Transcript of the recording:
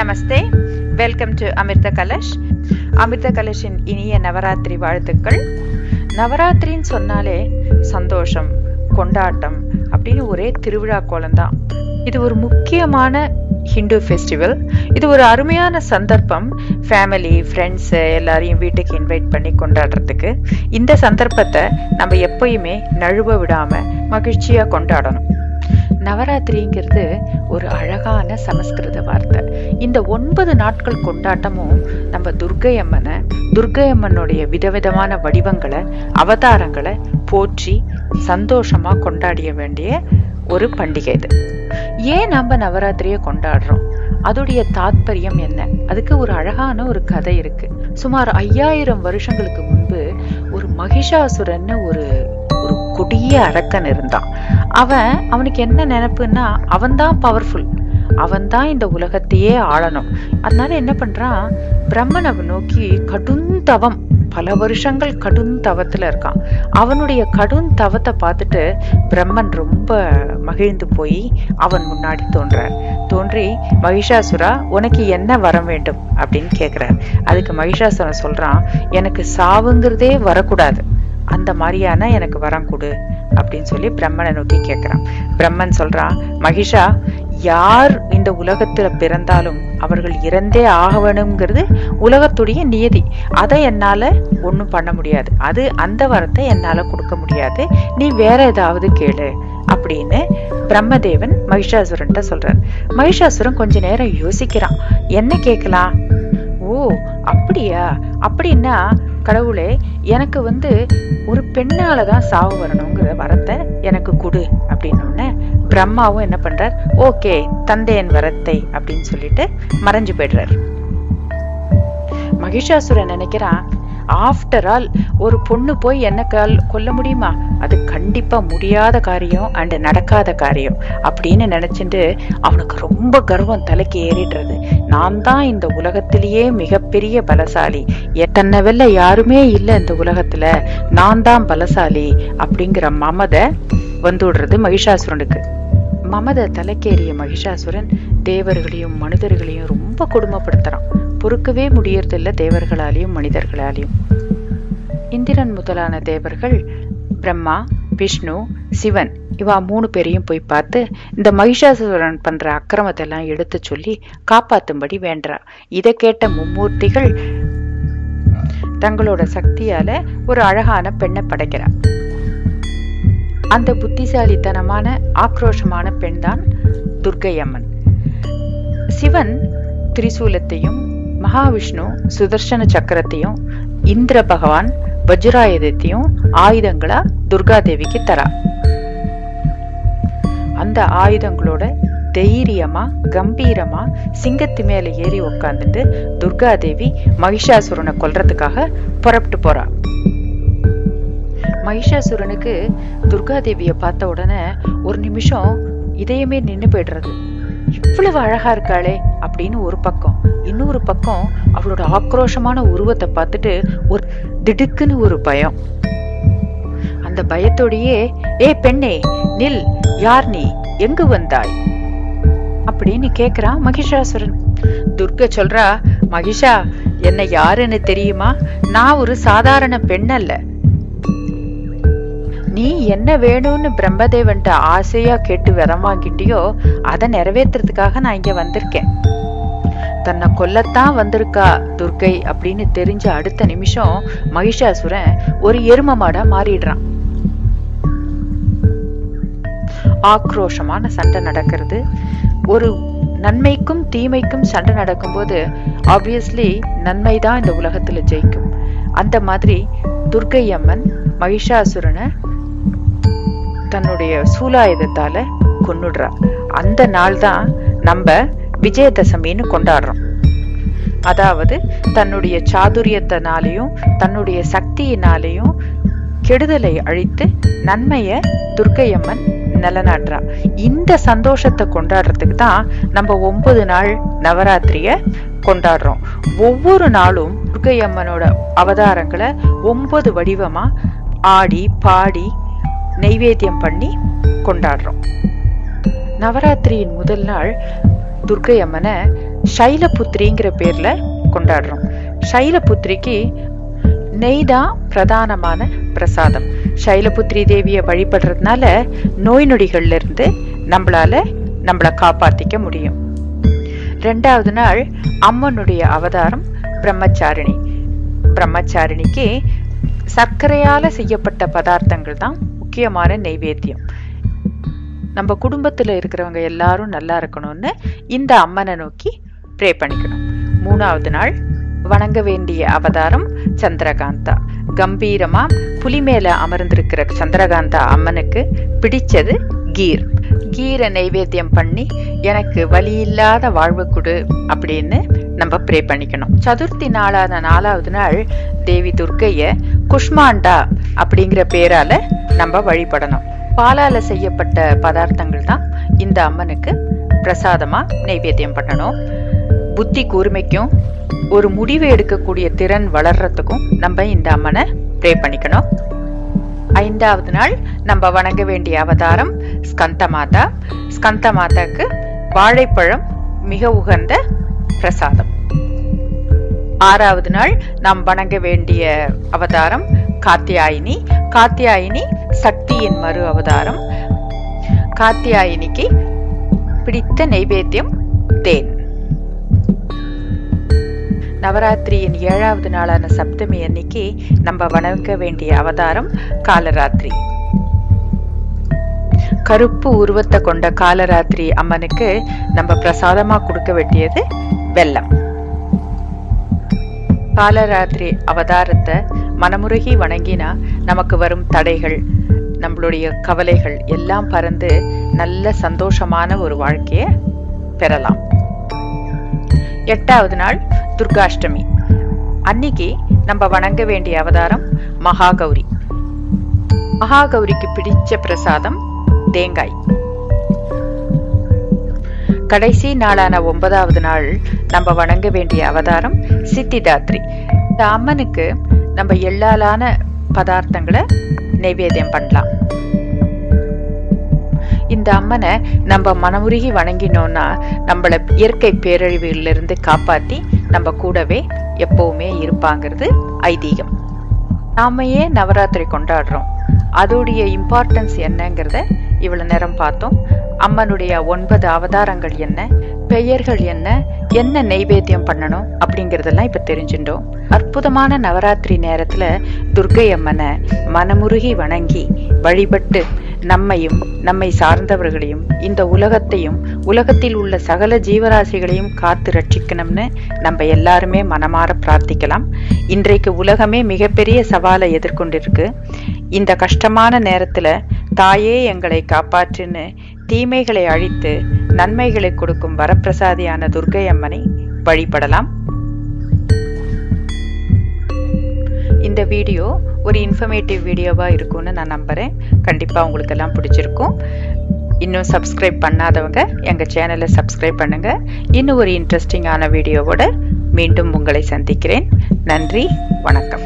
Namaste. Welcome to அமிர்த கலஷ் அமிர்த கலஷின் இனிய நவராத்திரி வாழ்த்துக்கள். நவராத்திரின்னு சொன்னாலே சந்தோஷம் கொண்டாட்டம் அப்படின்னு ஒரே திருவிழா கோலம்தான் இது ஒரு முக்கியமான ஹிந்து ஃபெஸ்டிவல் இது ஒரு அருமையான சந்தர்ப்பம். ஃபேமிலி ஃப்ரெண்ட்ஸு எல்லாரையும் வீட்டுக்கு இன்வைட் பண்ணி கொண்டாடுறதுக்கு. இந்த சந்தர்ப்பத்தை நம்ம எப்பயுமே நழுவ விடாம மகிழ்ச்சியா கொண்டாடணும். நவராத்திரிங்கிறது ஒரு அழகான சமஸ்கிருத வார்த்தை. இந்த ஒன்பது நாட்கள் கொண்டாட்டமும் நம்ம துர்க்கை அம்மனை துர்க்கை அம்மனுடைய விதவிதமான வடிவங்களை அவதாரங்களை போற்றி சந்தோஷமா கொண்டாடிய வேண்டிய ஒரு பண்டிகை இது. ஏன் நம்ம நவராத்திரியை கொண்டாடுறோம்? அதோடைய தாத்பரியம் என்ன? அதுக்கு ஒரு அழகான ஒரு கதை இருக்கு. சுமார் ஐயாயிரம் வருஷங்களுக்கு முன்பு ஒரு மகிஷாசுரன்னு ஒரு பெரிய அரக்கன் இருந்தான். அவன் அவனுக்கு என்ன நினைப்புன்னா அவன்தான் பவர்ஃபுல் அவன்தான் இந்த உலகத்தையே ஆளணும். அதனால என்ன பண்றான்? பிரம்மனை நோக்கி கடும் தவம் பல வருஷங்கள் கடும் தவத்துல இருக்கான். அவனுடைய கடும் தவத்தை பார்த்துட்டு பிரம்மன் ரொம்ப மகிழ்ந்து போய் அவன் முன்னாடி தோன்றார். தோன்றி மகிஷாசுரா உனக்கு என்ன வரம் வேண்டும்? அப்படின்னு கேக்குறார். அதுக்கு மகிஷாசுரன் சொல்றான் எனக்கு சாவுங்கிறதே வரக்கூடாது. அந்த மாதிரியான எனக்கு வரம் கொடு. அப்படின்னு சொல்லி பிரம்மனை நோக்கி கேட்கிறான். பிரம்மன் சொல்றான் மகிஷா யார் இந்த உலகத்துல பிறந்தாலும் அவர்கள் இறந்தே ஆக வேணுங்கிறது உலகத்துடைய நியதி. அதை என்னால ஒண்ணும் பண்ண முடியாது. அது அந்த வரத்தை என்னால கொடுக்க முடியாது. நீ வேற ஏதாவது கேளு. அப்படின்னு பிரம்மதேவன் மகிஷாசுரன்ட்ட சொல்றார். மகிஷாசுரன் கொஞ்ச நேரம் யோசிக்கிறான். என்ன கேட்கலாம்? ஓ அப்படியா? அப்படின்னா கடவுளே எனக்கு வந்து ஒரு பெண்ணால தான் சாவு வரணுங்கிற வரத்தை எனக்கு கொடு அப்படின்னு பிரம்மாவும் என்ன பண்றார்? ஓகே தந்தையன் வரத்தை அப்படின்னு சொல்லிட்டு மறைஞ்சு போயிடுறாரு. மகிஷாசுரன் நினைக்கிறான் ஆஃப்டர் ஆல் ஒரு பொண்ணு போய் என்ன கால் கொல்ல முடியுமா? அது கண்டிப்பாக முடியாத காரியம் அண்டு நடக்காத காரியம். அப்படின்னு நினச்சிட்டு அவனுக்கு ரொம்ப கர்வம் தலைக்கு ஏறிடுறது. நான் தான் இந்த உலகத்திலேயே மிகப்பெரிய பலசாலி. தன்னை வெல்ல யாருமே இல்லை இந்த உலகத்தில். நான் தான் பலசாலி அப்படிங்கிற மமதை வந்துடுறது மகிஷாசுரனுக்கு. மமத தலைக்கேறிய மகிஷாசுரன் தேவர்களையும் மனிதர்களையும் ரொம்ப கொடுமைப்படுத்துகிறான் பொறுக்கவே முடியறதில்ல தேவர்களாலையும் மனிதர்களாலையும். இந்திரன் முதலான தேவர்கள் பிரம்மா விஷ்ணு சிவன் இவா மூணு பேரையும் போய் பார்த்து இந்த மகிஷாசுரன் பண்ற அக்கிரமத்தை எல்லாம் எடுத்து சொல்லி காப்பாத்தும்படி வேண்டா இதை கேட்ட மும்மூர்த்திகள் தங்களோட சக்தியால ஒரு அழகான பெண்ணை படைக்கிறார் அந்த புத்திசாலித்தனமான ஆக்ரோஷமான பெண்தான் துர்கை அம்மன் சிவன் திரிசூலத்தையும் மகாவிஷ்ணு சுதர்சன சக்கரத்தையும் இந்திர பகவான் வஜ்ராயுதத்தையும் ஆயுதங்களா துர்கா தேவிக்கு தரா. அந்த ஆயுதங்களோட தைரியமா கம்பீரமா சிங்கத்து மேல ஏறி உக்காந்துட்டு துர்கா தேவி மகிஷாசுரனை கொல்றதுக்காக புறப்பட்டு போறா. மகிஷாசுரனுக்கு துர்கா தேவிய பார்த்த உடனே ஒரு நிமிஷம் இதயமே நின்னு போயிடுறது. இவ்வளவு அழகா இருக்காளே அப்படின்னு ஒரு பக்கம் இன்னொரு பக்கம் அவளோட ஆக்ரோஷமான உருவத்தை பார்த்துட்டு ஒரு திடுக்குன்னு ஒரு பயம். அந்த பயத்தோடையே ஏ பெண்ணே நில் யார் நீ? எங்கு வந்தாய்? அப்படின்னு கேக்குறான் மகிஷாசுரன். துர்க சொல்றா மகிஷா என்ன யாருன்னு தெரியுமா? நான் ஒரு சாதாரண பெண் அல்ல நீ என்ன வேணும்னு பிரம்மதேவன்ட்ட ஆசையா கேட்டு விரம் அதை நிறைவேற்றுறதுக்காக நான் இங்க வந்திருக்கேன். தன்னை கொல்லத்தான் வந்திருக்கா துர்கை அப்படின்னு தெரிஞ்ச அடுத்த நிமிஷம் மகிஷாசுரன் ஒரு எரும மாடா மாறிடுறான். ஆக்ரோஷமான சண்டை நடக்கிறது. ஒரு நன்மைக்கும் தீமைக்கும் சண்டை நடக்கும்போது ஆப்வியஸ்லி நன்மை தான் இந்த உலகத்துல ஜெயிக்கும். அந்த மாதிரி துர்கை அம்மன் மகிஷாசுரனை தன்னுடைய சூலாயுதத்தால கொன்னுடுறா. அந்த நாள் தான் நம்ம விஜயதசமின்னு கொண்டாடுறோம். அதாவது தன்னுடைய சாதுரியத்தினாலையும் தன்னுடைய சக்தியினாலையும் கெடுதலை அழித்து நன்மைய துர்க்கையம்மன் நிலநாட்டுறா. இந்த சந்தோஷத்தை கொண்டாடுறதுக்கு தான் நம்ம ஒன்பது நாள் நவராத்திரிய கொண்டாடுறோம். ஒவ்வொரு நாளும் துர்க்கையம்மனோட அவதாரங்களை ஒன்பது வடிவமா ஆடி பாடி நெய்வேத்தியம் பண்ணி கொண்டாடுறோம். நவராத்திரியின் முதல் நாள் துர்க்கை அம்மனை சைலபுத்திரிங்கிற பேர்ல கொண்டாடுறோம். சைலபுத்திரிக்கு நெய் தான் பிரதானமான பிரசாதம். சைலபுத்திரி தேவியை வழிபடுறதுனால நோய் நொடிகள்ல இருந்து நம்மளால நம்மளை காப்பாத்திக்க முடியும். ரெண்டாவது நாள் அம்மனுடைய அவதாரம் பிரம்மச்சாரிணி. பிரம்மச்சாரிணிக்கு சர்க்கரையால செய்யப்பட்ட பதார்த்தங்கள் தான் முக்கியமான நெய்வேத்தியம் நம்ம குடும்பத்தில் இருக்கிறவங்க எல்லாரும் நல்லா இருக்கணும்னு இந்த அம்மனை நோக்கி ப்ரே பண்ணிக்கணும். மூணாவது நாள் வணங்க வேண்டிய அவதாரம் சந்திரகாந்தா. கம்பீரமா புலி மேல அமர்ந்திருக்கிற சந்திரகாந்தா அம்மனுக்கு பிடிச்சது கீர். கீரை நைவேத்தியம் பண்ணி எனக்கு வழி இல்லாத வாழ்வு கொடு அப்படின்னு நம்ம ப்ரே பண்ணிக்கணும். சதுர்த்தி நாளான நாலாவது நாள் தேவி துர்க்கைய குஷ்மாண்டா அப்படிங்கிற பேரால நம்ம வழிபடணும். பாலால செய்யப்பட்ட பதார்த்தங்கள் தான் இந்த அம்மனுக்கு பிரசாதமா நைவேத்தியம் பண்ணணும். புத்தி கூர்மைக்கும் ஒரு முடிவு எடுக்கக்கூடிய திறன் வளர்றதுக்கும் நம்ம இந்த அம்மனை ப்ரே பண்ணிக்கணும். ஐந்தாவது நாள் நம்ம வணங்க வேண்டிய அவதாரம் ஸ்கந்த மாதா. ஸ்கந்த மாதாக்கு வாழைப்பழம் மிக உகந்த பிரசாதம். ஆறாவது நாள் நாம் வணங்க வேண்டிய அவதாரம் காத்தியாயினி. காத்தியாயினி சக்தியின் மறு அவதாரம். காத்தியாயினிக்கு பிடித்த நைவேத்தியம் தேன். நவராத்திரியின் ஏழாவது நாளான சப்தமி அன்னைக்கு நம்ம வணங்க வேண்டிய அவதாரம் காலராத்திரி. கருப்பு உருவத்தை கொண்ட காலராத்திரி அம்மனுக்கு நம்ம பிரசாதமா கொடுக்க வேண்டியது வெல்லம் காலராத்திரி அவதாரத்தை மனமுருகி வணங்கினா நமக்கு வரும் தடைகள் நம்மளுடைய கவலைகள் எல்லாம் பறந்து நல்ல சந்தோஷமான ஒரு வாழ்க்கையை பெறலாம். எட்டாவது நாள் துர்காஷ்டமி. அன்னைக்கு நம்ம வணங்க வேண்டிய அவதாரம் மகாகௌரி. மகாகௌரிக்கு பிடிச்ச பிரசாதம் தேங்காய். கடைசி நாளான ஒன்பதாவது நாள் நம்ம வணங்க வேண்டிய அவதாரம் சித்திதாத்ரி. இந்த அம்மனுக்கு நம்ம எல்லாலான பதார்த்தங்களை நைவேத்தியம் பண்ணலாம். இந்த அம்மனை நம்ம மனமுருகி வணங்கினோம்னா நம்மள இயற்கை பேரழிவுல இருந்து காப்பாத்தி நம்ம கூடவே எப்பவுமே இருப்பாங்கிறது ஐதீகம். நாம ஏன் நவராத்திரி கொண்டாடுறோம். அதோடைய இம்பார்ட்டன்ஸ் என்னங்கிறத இவ்வளவு நேரம் பார்த்தோம். அம்மனுடைய ஒன்பது அவதாரங்கள் என்ன? பெயர்கள் என்ன? என்ன நெய்வேத்தியம் பண்ணணும் அப்படிங்கறதெல்லாம் இப்ப தெரிஞ்சுட்டோம். அற்புதமான நவராத்திரி நேரத்துல துர்கை அம்மனை மனமுருகி வணங்கி வழிபட்டு நம்மையும் நம்மை சார்ந்தவர்களையும் இந்த உலகத்தையும் உலகத்தில் உள்ள சகல ஜீவராசிகளையும் காத்து ரட்சிக்கணும்னு நம்ம எல்லாருமே மனமாற பிரார்த்திக்கலாம். இன்றைக்கு உலகமே மிகப்பெரிய சவாலை எதிர்கொண்டிருக்கு. இந்த கஷ்டமான நேரத்துல தாயே எங்களை காப்பாற்றுன்னு தீமைகளை அழித்து நன்மைகளை கொடுக்கும் வரப்பிரசாதியான துர்கை அம்மனை வழிபடலாம். இந்த வீடியோ ஒரு இன்ஃபர்மேட்டிவ் வீடியோவாக இருக்கும்னு நான் நம்புகிறேன் கண்டிப்பாக உங்களுக்கு எல்லாம் பிடிச்சிருக்கும். இன்னும் சப்ஸ்கிரைப் பண்ணாதவங்க எங்கள் சேனலை சப்ஸ்கிரைப் பண்ணுங்கள் இன்னும் ஒரு இன்ட்ரெஸ்டிங்கான வீடியோவோட மீண்டும் உங்களை சந்திக்கிறேன். நன்றி வணக்கம்.